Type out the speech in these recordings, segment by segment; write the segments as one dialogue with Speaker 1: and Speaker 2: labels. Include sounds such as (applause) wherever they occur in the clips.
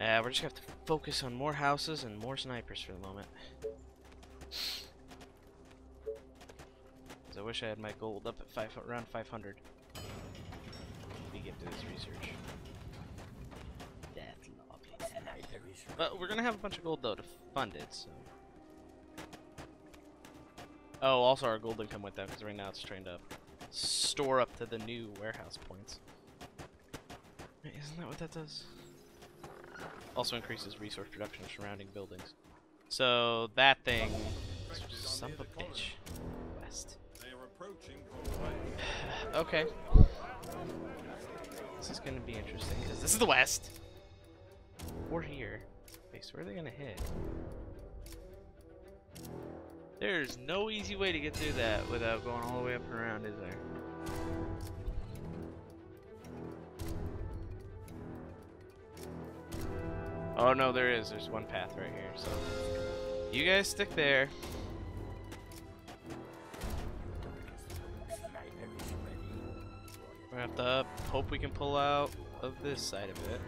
Speaker 1: Uh, we're just gonna have to focus on more houses and more snipers for the moment. 'Cause I wish I had my gold up at five around 500. We get to this research. Death lobby. But we're gonna have a bunch of gold though to fund it. So. Oh, also our gold income went down because right now it's trying to store up to the new warehouse points. Wait, isn't that what that does? Also increases resource production of surrounding buildings. So that thing, son of a bitch, west. (sighs) Okay. This is gonna be interesting because this is the west. Or here. Okay, so where are they gonna hit? There's no easy way to get through that without going all the way up and around, is there? Oh no, there is. There's one path right here. So you guys stick there. We have to hope we can pull out of this side of it.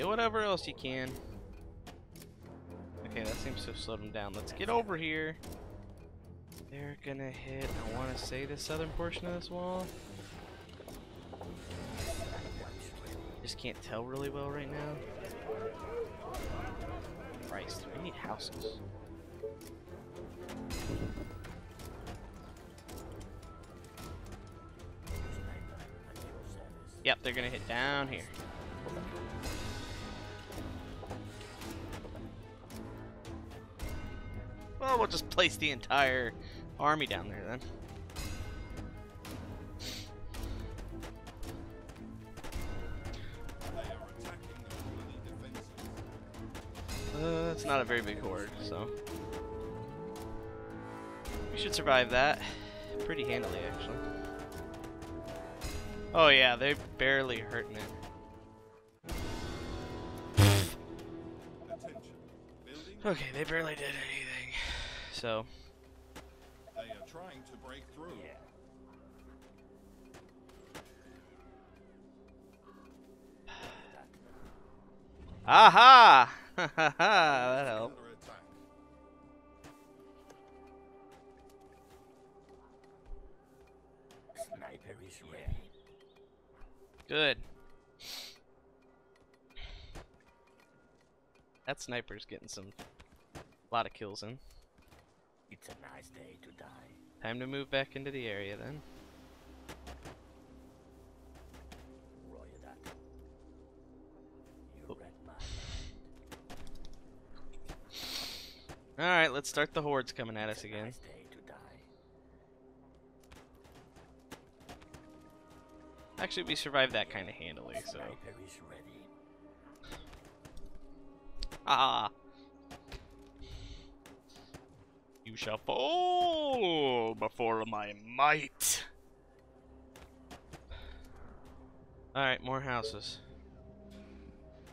Speaker 1: Kill whatever else you can. Okay, that seems to have slowed them down. Let's get over here. They're gonna hit, I want to say, the southern portion of this wall. Just can't tell really well right now. Christ, we need houses. Yep, they're gonna hit down here. Well, we'll just place the entire army down there then.
Speaker 2: They are attacking the colony defenses.
Speaker 1: Uh, it's not a very big horde, so. We should survive that pretty handily, actually. Oh yeah, they're barely hurting it. Okay, they barely did. So,
Speaker 2: They are trying to break through.
Speaker 1: aha! Ha ha ha! That helped.
Speaker 3: Sniper is ready.
Speaker 1: Good. That sniper's getting some, a lot of kills in.
Speaker 3: It's a nice day to die.
Speaker 1: Time to move back into the area then.
Speaker 3: Roger that. You
Speaker 1: Oh.
Speaker 3: read my
Speaker 1: Alright, let's start the hordes coming at us
Speaker 3: It's a
Speaker 1: again.
Speaker 3: nice day to die.
Speaker 1: Actually, we survived that kind of handily, so.
Speaker 3: Sniper is ready.
Speaker 1: Ah! You shall fall before my might. Alright, more houses.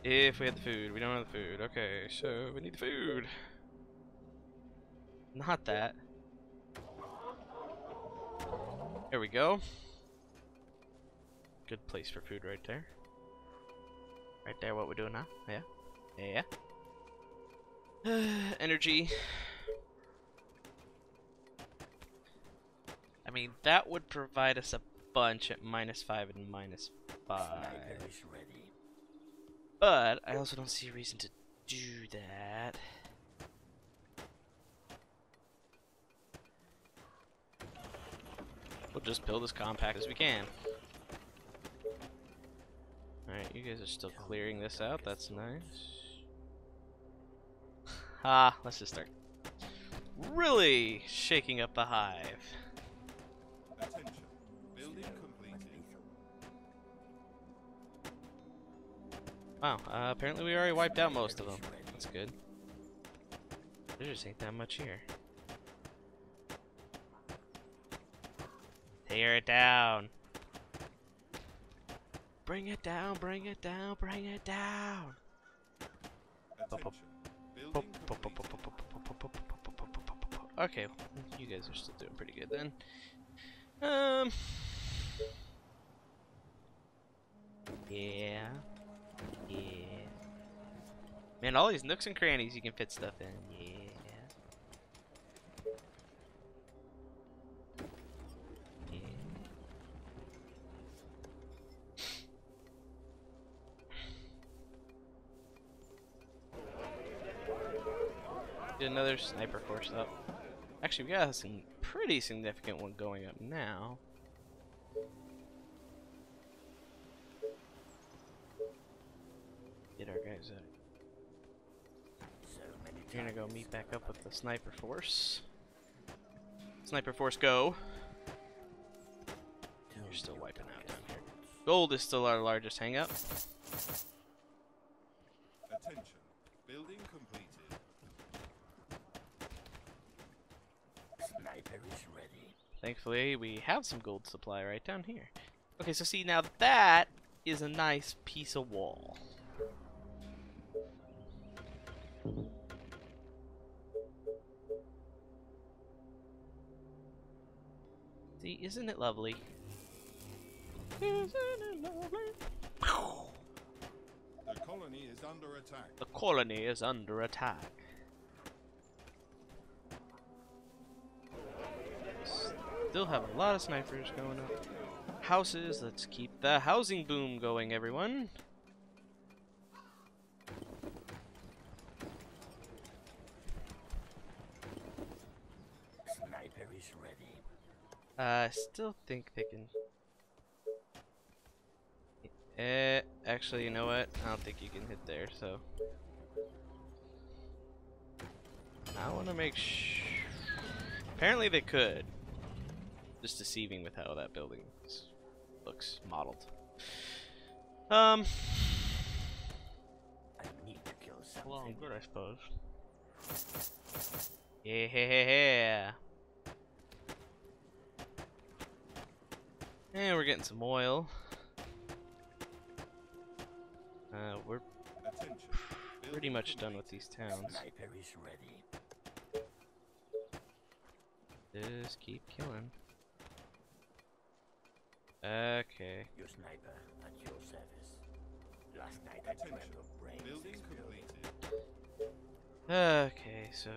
Speaker 1: If we had the food, we don't have the food. Okay, so we need the food. Not that. There we go. Good place for food right there. Right there, what we're doing now. Yeah. Yeah. (sighs) Energy. I mean, that would provide us a bunch at minus 5 and minus 5.
Speaker 3: Sniper is ready.
Speaker 1: But I also don't see a reason to do that. We'll just build as compact as we can. Alright, you guys are still clearing this out. That's nice. Ah, let's just start really shaking up the hive. Wow, uh, apparently we already wiped out most of them. That's good. There just ain't that much here. Tear it down. Bring it down, bring it down, bring it down. Okay, you guys are still doing pretty good then. Um. Yeah. Man, all these nooks and crannies you can fit stuff in. Yeah. Yeah. Get another sniper force up. Actually, we got some pretty significant one going up now.
Speaker 3: Many
Speaker 1: You're gonna go meet back up with the sniper force. Sniper force, go. You're still wiping out down here. Gold is still our largest hangout.
Speaker 2: Attention. Building completed.
Speaker 3: Sniper is ready.
Speaker 1: Thankfully, we have some gold supply right down here. Okay, so see, now that is a nice piece of wall. See, isn't it lovely? Isn't it lovely?
Speaker 2: The colony is under attack.
Speaker 1: The colony is under attack. Still have a lot of snipers going up. Houses, let's keep the housing boom going, everyone.
Speaker 3: Sniper is ready.
Speaker 1: Uh, I still think they can. Eh, actually, you know what? I don't think you can hit there, so. I want to make sh Apparently they could. Just deceiving with how that building looks modeled. Um,
Speaker 3: I need to kill something.
Speaker 1: well, good, I suppose. Yeah, yeah, yeah. And we're getting some oil. Uh, we're
Speaker 2: Attention.
Speaker 1: pretty much done with these towns.
Speaker 3: Sniper is ready.
Speaker 1: Just keep killing. Okay.
Speaker 3: Your sniper at your service. Last night I
Speaker 2: Attention.
Speaker 3: dreamt of brains
Speaker 2: Building completed.
Speaker 1: Okay, so.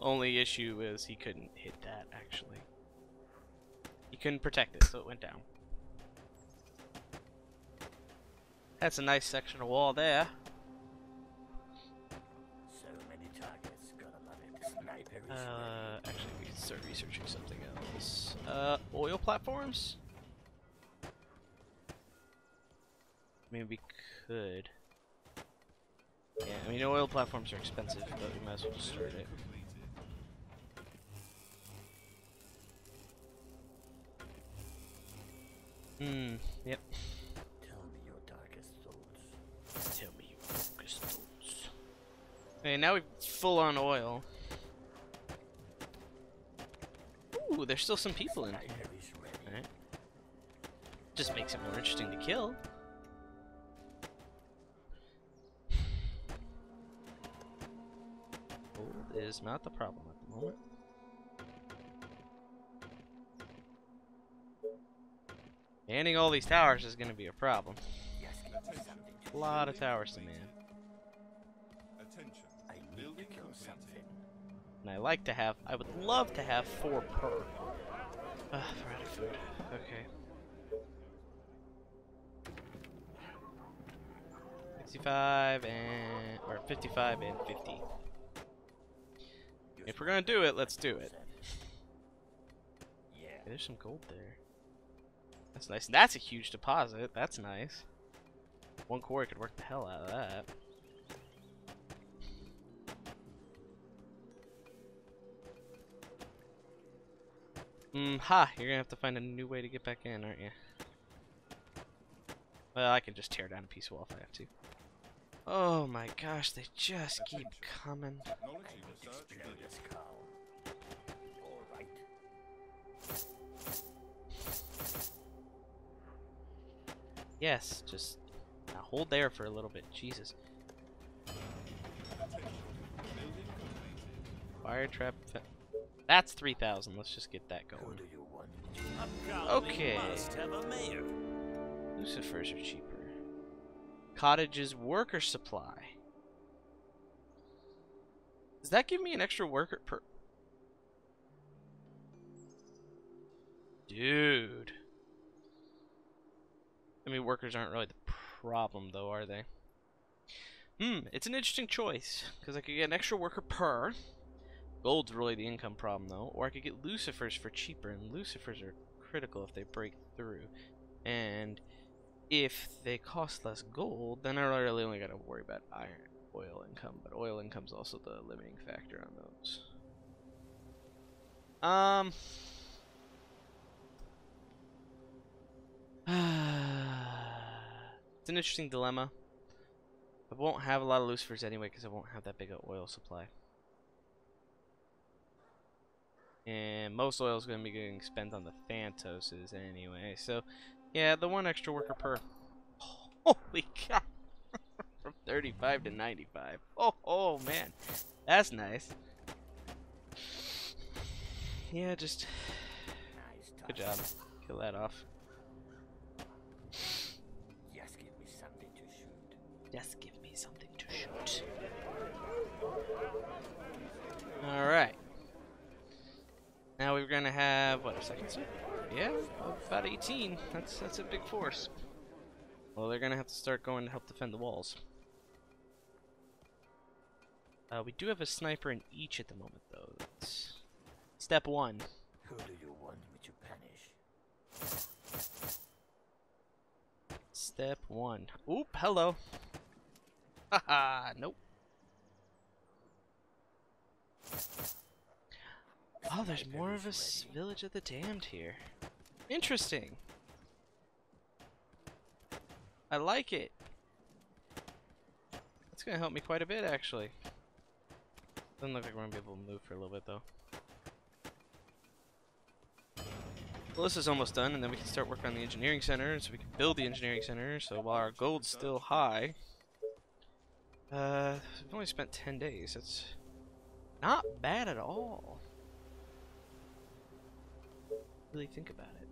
Speaker 1: Only issue is he couldn't hit that, actually. Couldn't protect it, so it went down. That's a nice section of wall there.
Speaker 3: So many targets. Gotta love it. Sniper
Speaker 1: Uh, actually, we can start researching something else. Uh, oil platforms? I mean, we could. Yeah, I mean, oil platforms are expensive, but we might as well just start it. Hmm, yep.
Speaker 3: Tell me your darkest thoughts.
Speaker 1: Tell me your focus thoughts. Okay, now we've full on oil. Ooh, there's still some people in here.
Speaker 3: Sniper is ready.
Speaker 1: Alright. Just makes it more interesting to kill. (sighs) Gold is not the problem at the moment. Manning all these towers is going to be a problem. A lot of towers to man. And I like to have, I would love to have four per. Ugh, food. Okay. 65 and, or 55 and 50. If we're gonna do it, let's do it.
Speaker 3: Yeah.
Speaker 1: There's some gold there. That's nice. That's a huge deposit. That's nice. One quarry could work the hell out of that. Mm, ha! You're gonna have to find a new way to get back in, aren't you? Well, I can just tear down a piece of wall if I have to. Oh my gosh, they just keep coming. Yes, just now hold there for a little bit. Jesus.
Speaker 2: Attention. Building completed.
Speaker 1: Fire trap. That's 3,000. Let's just get that going.
Speaker 3: do you want?
Speaker 4: A colony
Speaker 1: Okay.
Speaker 4: must have a mayor.
Speaker 1: Lucifers are cheaper. Cottage's worker supply. Does that give me an extra worker per. Dude. Workers aren't really the problem, though, are they? Hmm, it's an interesting choice. Because I could get an extra worker per. Gold's really the income problem, though. Or I could get Lucifers for cheaper, and Lucifers are critical if they break through. And if they cost less gold, then I really only got to worry about iron oil income. But oil income's also the limiting factor on those. Um. (sighs) it's an interesting dilemma. I won't have a lot of lucifers anyway because I won't have that big of oil supply. And most oil is going to be getting spent on the Thantoses anyway. So, yeah, the one extra worker per. (laughs) Holy cow! (laughs) From 35 to 95. Oh, oh man. That's nice. (sighs) Yeah, just (sighs) good job. Kill that off.
Speaker 3: Just give me something to shoot.
Speaker 1: Alright. Now we're gonna have what a second suit? Yeah, about 18. That's that's a big force. Well, they're gonna have to start going to help defend the walls. Uh, we do have a sniper in each at the moment, though. That's step one.
Speaker 3: Who do you want me to punish?
Speaker 1: Step one. Oop, hello. Haha, (laughs) nope. Oh, there's more of a village of the damned here. Interesting. I like it. That's gonna help me quite a bit, actually. Doesn't look like we're gonna be able to move for a little bit, though. Well, this is almost done, and then we can start working on the engineering center, so we can build the engineering center. So while our gold's still high, uh, we've only spent 10 days. That's not bad at all. Really think about it.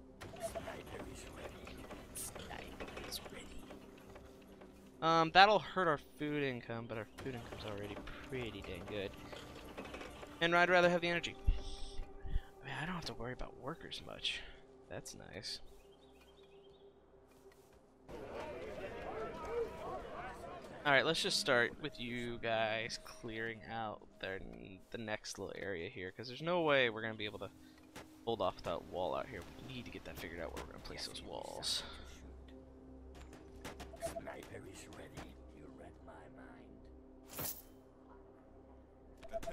Speaker 1: Um, that'll hurt our food income, but our food income's already pretty dang good. And I'd rather have the energy. I mean, I don't have to worry about workers much. That's nice. Alright, let's just start with you guys clearing out their, the next little area here, because there's no way we're going to be able to hold off that wall out here. We need to get that figured out where we're going to place those walls.
Speaker 3: something to shoot. Sniper is ready. You read my mind.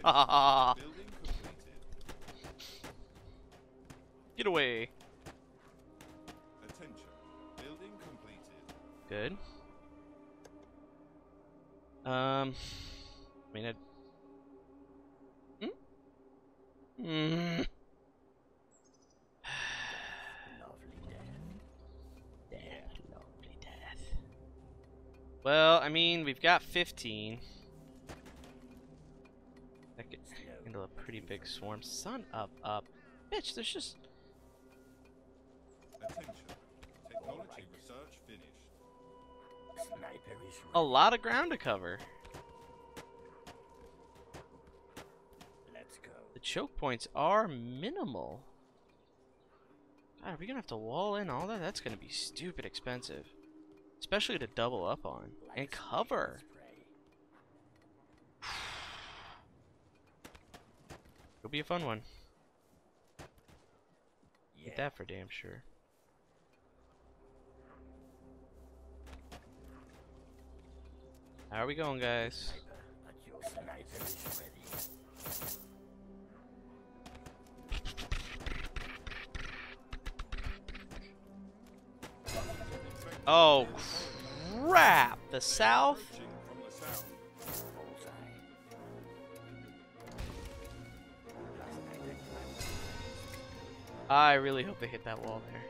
Speaker 1: Ah, (laughs) get away.
Speaker 2: Attention. Building completed.
Speaker 1: Good. Um, I mean, it. Hmm? Mm.
Speaker 3: Lovely death.
Speaker 1: Death, lovely death. Well, I mean, we've got 15. That could handle a pretty big swarm. Son of a bitch, there's just. A lot of ground to cover.
Speaker 3: Let's go.
Speaker 1: The choke points are minimal. God, are we gonna have to wall in all that? That's gonna be stupid expensive. Especially to double up on. And cover. It'll be a fun one.
Speaker 3: Yeah.
Speaker 1: Get that for damn sure. How are we going, guys? Oh, crap! The south?
Speaker 3: I
Speaker 1: really hope they hit that wall there.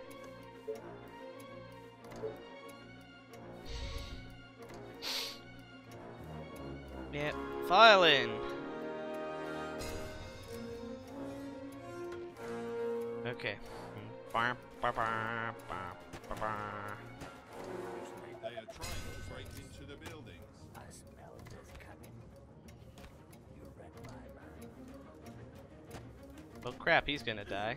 Speaker 1: Yeah, filing. Okay. Bam, ba, ba, ba, ba, ba.
Speaker 2: They are trying to break into the buildings.
Speaker 3: I smell this coming. You read my mind.
Speaker 1: Crap, he's gonna die.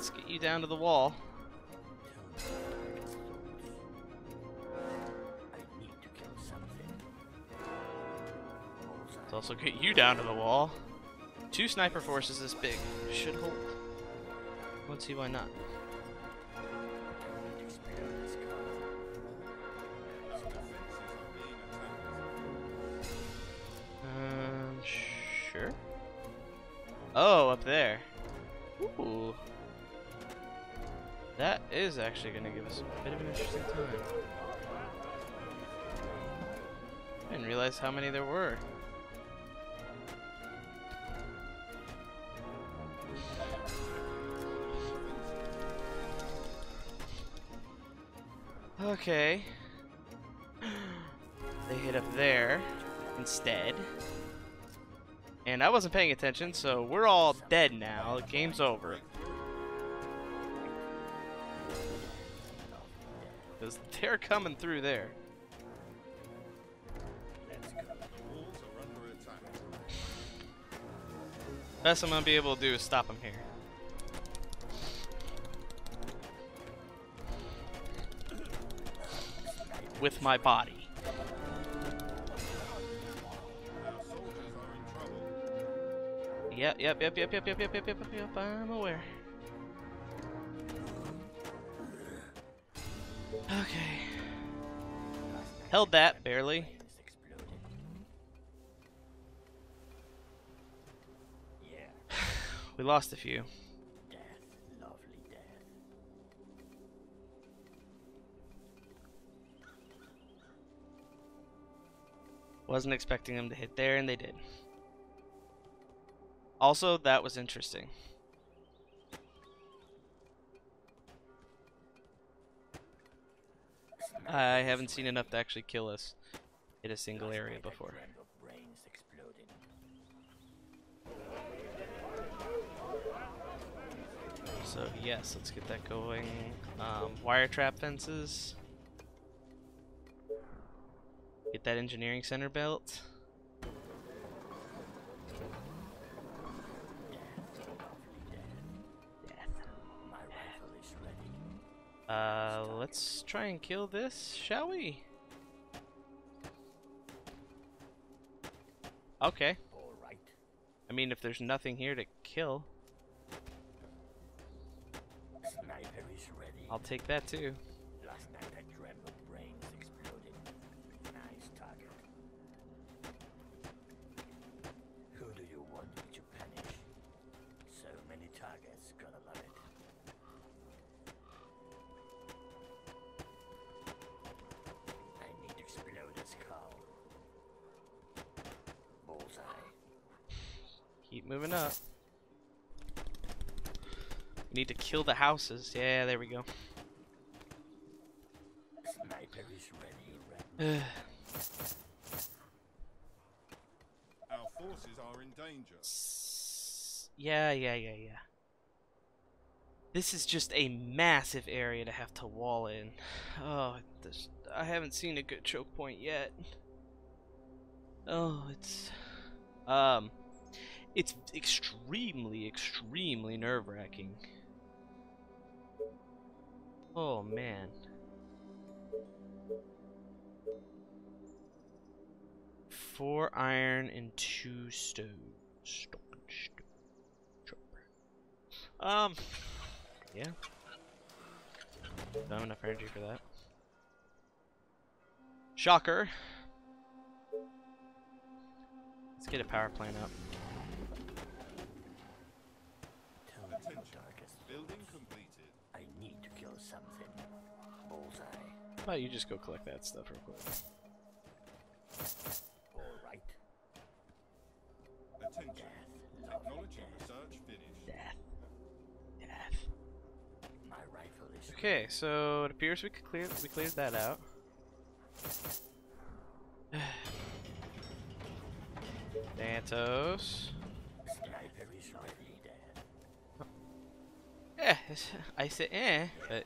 Speaker 1: Let's get you down to the wall. Let's also get you down to the wall. Two sniper forces this big. Should hold. Let's see why not. That is actually going to give us a bit of an interesting time. I didn't realize how many there were. Okay. (gasps) They hit up there instead. And I wasn't paying attention, so we're all dead now. The game's over. Because they're coming through there. Best I'm gonna be able to do is stop them here. With my body.
Speaker 2: Trouble.
Speaker 1: Yep, yep, yep, yep, yep, yep, yep, yep, yep, yep, yep, I'm aware. Okay. Held that, barely.
Speaker 3: Yeah, (sighs)
Speaker 1: We lost a few.
Speaker 3: death, death.
Speaker 1: Wasn't expecting them to hit there, and they did. Also, that was interesting. I haven't seen enough to actually kill us in a single area before.
Speaker 3: Dreamt of brains exploding.
Speaker 1: So yes, let's get that going. Um, wire trap fences. Get that engineering center built.
Speaker 3: My rifle is ready.
Speaker 1: Uh, let's try and kill this, shall we? Okay.
Speaker 3: All right.
Speaker 1: I mean, if there's nothing here to kill,
Speaker 3: Sniper is ready.
Speaker 1: I'll take that too. Keep moving up. Need to kill the houses. Yeah, there we go.
Speaker 3: Sniper is ready. Red. (sighs)
Speaker 2: Our forces are in danger.
Speaker 1: Yeah, yeah, yeah, yeah. This is just a massive area to have to wall in. Oh, this, I haven't seen a good choke point yet. Oh, it's um, it's extremely, extremely nerve-wracking. Oh man. Four iron and two stone. Stone, stone. Um. Yeah. Don't have enough energy for that. Shocker. Let's get a power plant up.
Speaker 3: Tell me your
Speaker 2: Attention.
Speaker 3: targets.
Speaker 2: Building completed.
Speaker 3: I need to kill something. Bullseye.
Speaker 1: How about you just go collect that stuff real quick?
Speaker 3: All right.
Speaker 2: Attention.
Speaker 3: Death.
Speaker 2: Technology
Speaker 3: death.
Speaker 2: research finished.
Speaker 1: Death. Death.
Speaker 3: My rifle is
Speaker 1: Okay, so it appears we could clear we cleared that out. (sighs) Thantos.
Speaker 3: Sniper is ready, Dad.
Speaker 1: Yeah, (laughs) I said eh, but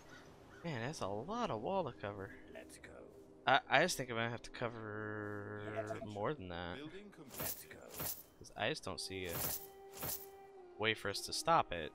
Speaker 1: man, that's a lot of wall to cover.
Speaker 3: Let's go.
Speaker 1: I I just think I'm gonna have to cover more than that.
Speaker 2: Building complete.
Speaker 3: Let's go.
Speaker 1: 'cause I just don't see a way for us to stop it.